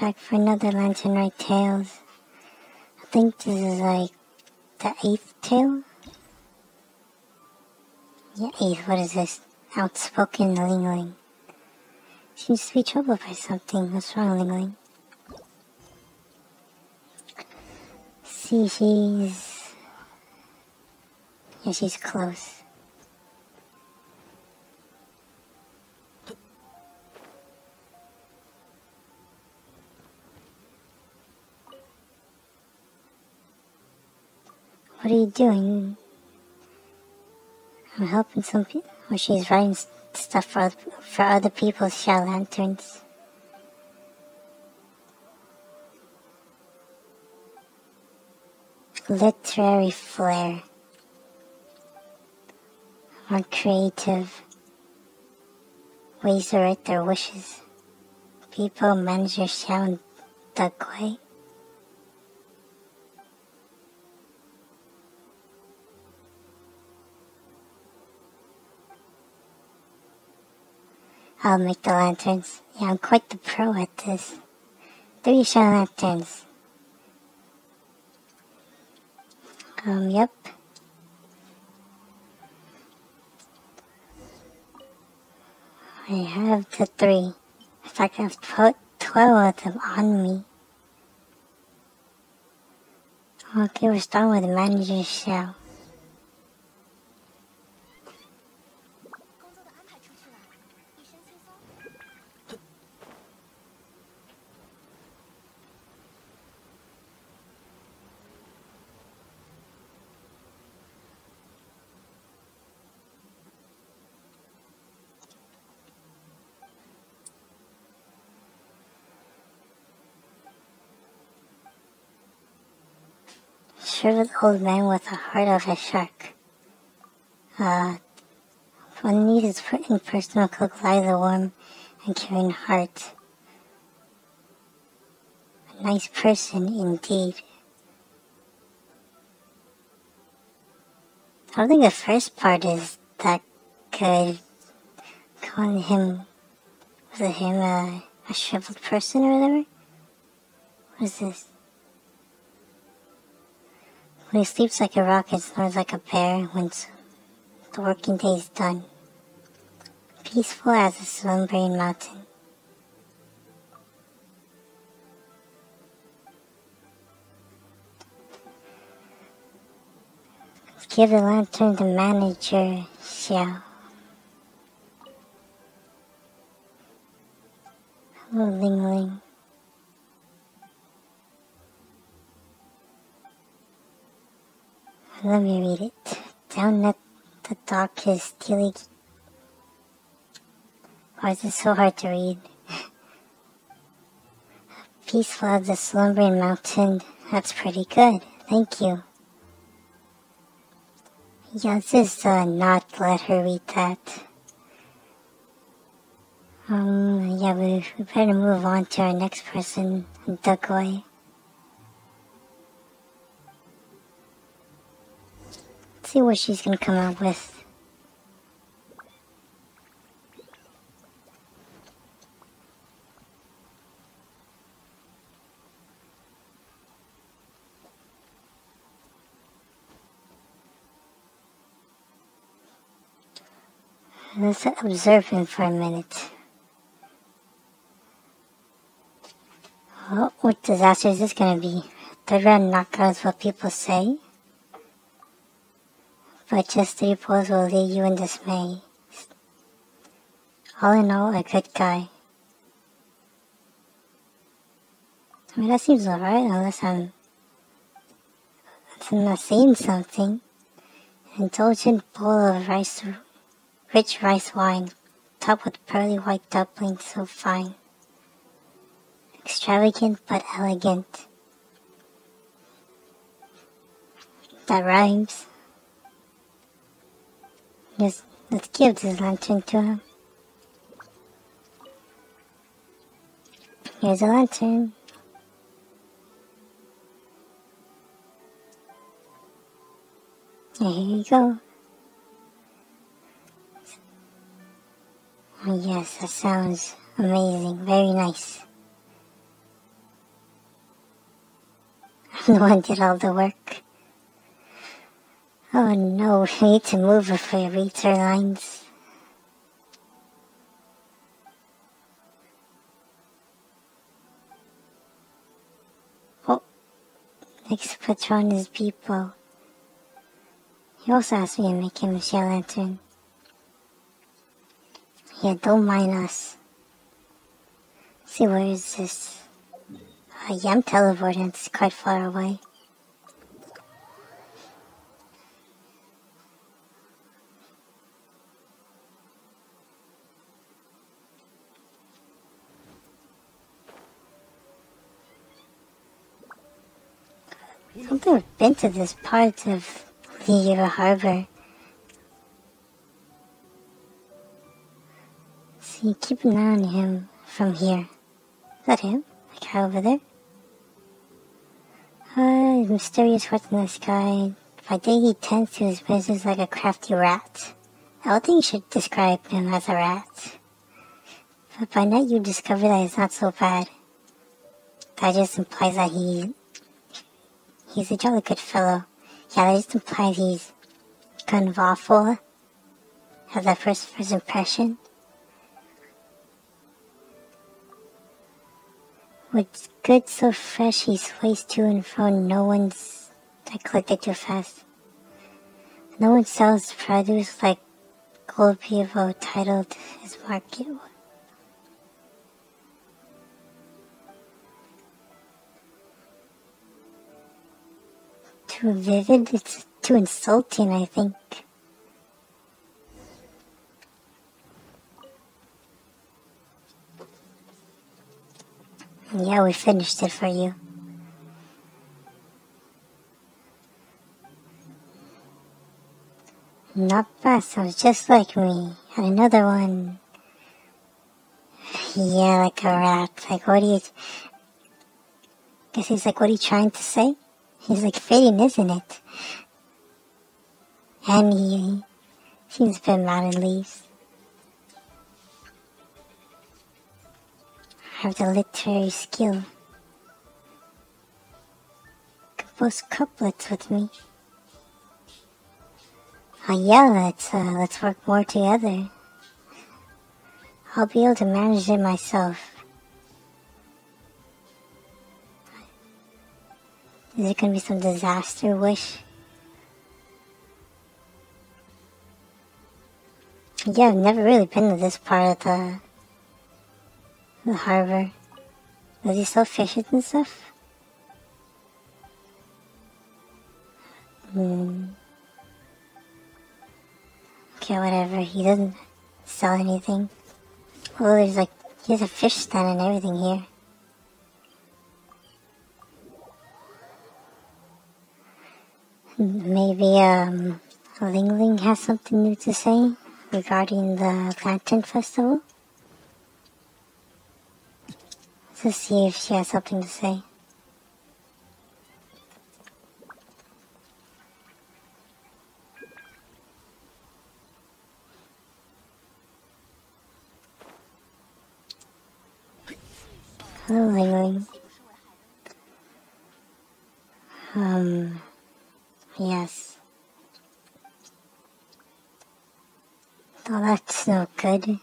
back for another Lantern Rite Tales. I think this is like the eighth tale? Yeah, eighth, what is this? Outspoken Linling. Seems to be troubled by something. What's wrong, Linling? See, she's... Yeah, she's close. You doing? I'm helping some people. She's writing stuff for, for other people's shell lanterns. Literary flair. Or creative ways to write their wishes. People manage their sound that way. I'll make the lanterns. Yeah, I'm quite the pro at this. Three shell lanterns. Um, yep. I have the three. Fact, I've put 12 of them on me. Okay, we're starting with the manager's shell. Shriveled old man with the heart of a shark. Uh, one needs in personal cook lies a warm and caring heart. A nice person indeed. I don't think the first part is that good. Calling him, was it him uh, a shriveled person or whatever? What is this? When he sleeps like a rock and snores like a bear when the working day is done. Peaceful as a slumbering mountain. Give the lantern to manager. Hello, Linling. Let me read it. Down at the dock is stealing. Why is it so hard to read? Peaceful as a slumbering mountain. That's pretty good. Thank you. Yeah, just uh, not let her read that. Um, yeah, we, we better move on to our next person, Dugway. See what she's gonna come up with. Let's observe him for a minute. Oh, what disaster is this gonna be? Third round knockout what people say? But just three pulls will leave you in dismay. All in all, a good guy. I mean, that seems alright, unless I'm, unless I'm not saying something. Indulgent bowl of rice, rich rice wine, topped with pearly white dumplings so fine. Extravagant but elegant. That rhymes. Let's, let's give this lantern to him. Here's a lantern. And here you go. Oh yes, that sounds amazing. Very nice. I'm the one did all the work. No, we need to move before we reach our lines. Oh, next patron is people. He also asked me to make him a shell lantern. Yeah, don't mind us. See, where is this? Uh, yeah, I'm teleporting. It's quite far away. Something have been to this part of the harbor. See, keep an eye on him from here. Is that him? The guy over there? Uh, mysterious what's in the sky. By day he tends to his business like a crafty rat. I don't think you should describe him as a rat. But by night you discover that he's not so bad. That just implies that he he's a jolly good fellow. Yeah, that just implies he's kind of awful. Have that first first impression. What's good so fresh he sways to and fro, no one's I clicked it too fast. No one sells produce like Gold Pivo titled his market. Vivid, it's too insulting, I think. Yeah, we finished it for you. Not bad, sounds just like me. And another one. Yeah, like a rat. Like, what are you. Guess he's like, what are you trying to say? He's like fading, isn't it? And he seems a bit and leaves. have the literary skill. Compose couplets with me. Oh yeah, let's uh, let's work more together. I'll be able to manage it myself. Is it gonna be some disaster wish? Yeah, I've never really been to this part of the the harbor. Does he sell fishes and stuff? Hmm. Okay, whatever. He doesn't sell anything. Oh, there's like, he has a fish stand and everything here. Maybe, um, Linling has something new to say regarding the Lantern Festival? to see if she has something to say. Hello, Ling Um, yes. Oh, that's no good.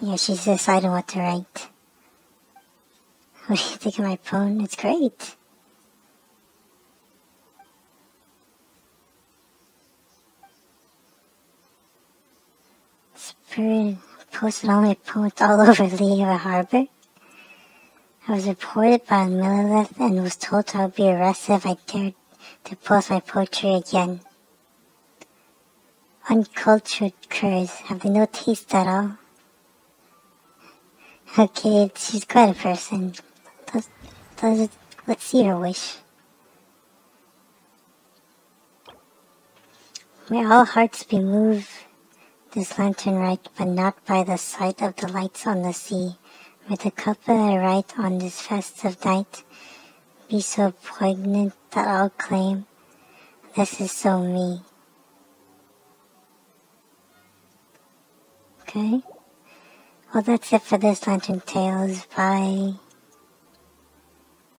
Yeah, she's deciding what to write. What do you think of my phone? It's great. Spirit posted all my poems all over Liyue Harbor. I was reported by a millelith and was told I would be arrested if I dared to post my poetry again. Uncultured curs, have they no taste at all? Okay, she's quite a person. Does, let's see her wish. May all hearts be moved this lantern rite, but not by the sight of the lights on the sea. May the couplet I write on this festive night be so poignant that I'll claim this is so me. Okay? Well, that's it for this Lantern Tales. Bye.